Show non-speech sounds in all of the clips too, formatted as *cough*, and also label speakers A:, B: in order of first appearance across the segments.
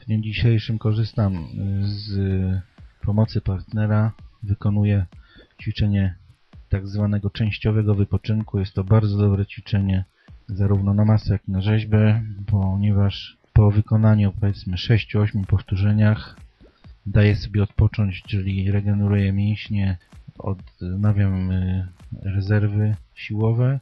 A: W dniu dzisiejszym korzystam z pomocy partnera. Wykonuję ćwiczenie tak zwanego częściowego wypoczynku. Jest to bardzo dobre ćwiczenie zarówno na masę, jak i na rzeźbę, ponieważ po wykonaniu powiedzmy 6-8 powtórzeniach daję sobie odpocząć, czyli regeneruję mięśnie, odnawiam rezerwy siłowe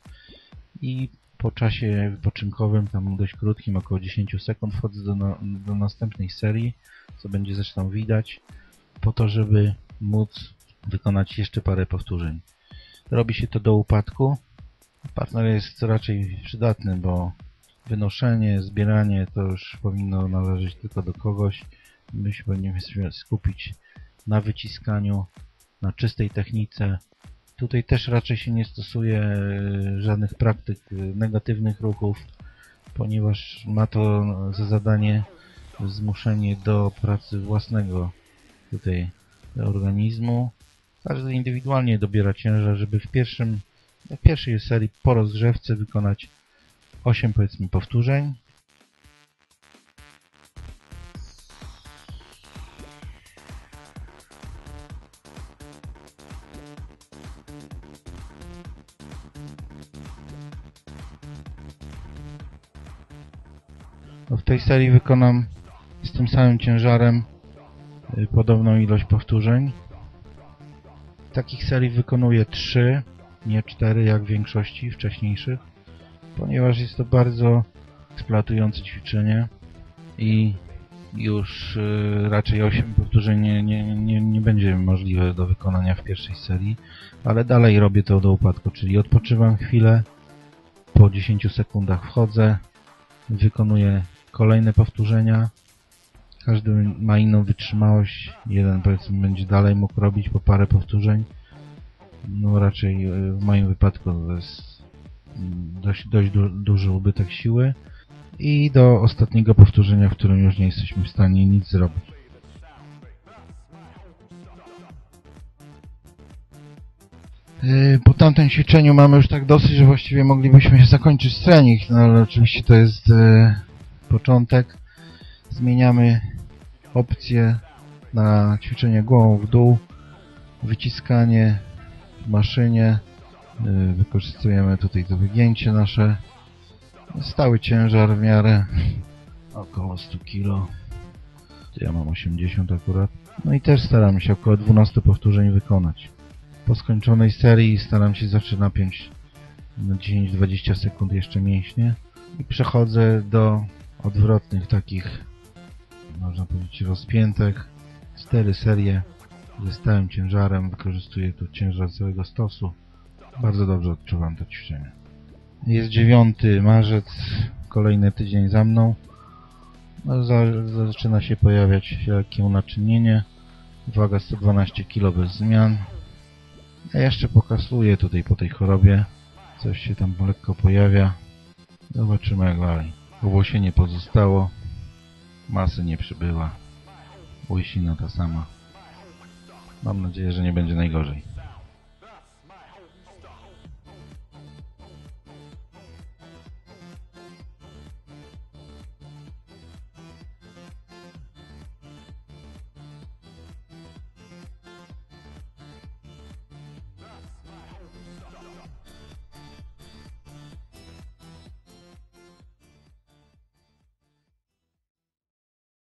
A: i po czasie wypoczynkowym, tam dość krótkim, około 10 sekund, wchodzę do, na, do następnej serii, co będzie zresztą widać, po to, żeby móc wykonać jeszcze parę powtórzeń. Robi się to do upadku. Partner jest raczej przydatny, bo wynoszenie, zbieranie to już powinno należeć tylko do kogoś. My się powinniśmy skupić na wyciskaniu, na czystej technice, Tutaj też raczej się nie stosuje e, żadnych praktyk e, negatywnych ruchów, ponieważ ma to za zadanie zmuszenie do pracy własnego tutaj organizmu. Każdy indywidualnie dobiera ciężar, żeby w pierwszym w pierwszej serii po rozgrzewce wykonać 8 powiedzmy powtórzeń W tej serii wykonam z tym samym ciężarem y, podobną ilość powtórzeń. Takich serii wykonuję 3, nie 4 jak w większości wcześniejszych, ponieważ jest to bardzo eksploatujące ćwiczenie i już y, raczej 8 powtórzeń nie, nie, nie, nie będzie możliwe do wykonania w pierwszej serii, ale dalej robię to do upadku, czyli odpoczywam chwilę, po 10 sekundach wchodzę, wykonuję kolejne powtórzenia. Każdy ma inną wytrzymałość. Jeden powiedzmy będzie dalej mógł robić po parę powtórzeń. No raczej e, w moim wypadku to jest dość, dość du duży ubytek siły. I do ostatniego powtórzenia, w którym już nie jesteśmy w stanie nic zrobić. E, po tamtym ćwiczeniu mamy już tak dosyć, że właściwie moglibyśmy się *laughs* zakończyć trening, no ale oczywiście to jest e, początek. Zmieniamy opcję na ćwiczenie głową w dół, wyciskanie maszynie. Y, wykorzystujemy tutaj to wygięcie nasze. Stały ciężar w miarę *laughs* około 100 kg. Ja mam 80 akurat. No i też staram się około 12 powtórzeń wykonać. Po skończonej serii staram się zawsze napiąć na 10-20 sekund jeszcze mięśnie i przechodzę do odwrotnych takich, można powiedzieć, rozpiętych. Cztery serie ze stałym ciężarem. Wykorzystuję tu ciężar całego stosu. Bardzo dobrze odczuwam to ćwiczenie. Jest 9 marzec, kolejny tydzień za mną. No, za, zaczyna się pojawiać lekkie unaczynienie. Waga 112 kg bez zmian. Ja jeszcze pokasuję tutaj po tej chorobie. Coś się tam lekko pojawia. Zobaczymy jak dalej. Owłosienie pozostało, masy nie przybyła, łysina ta sama. Mam nadzieję, że nie będzie najgorzej.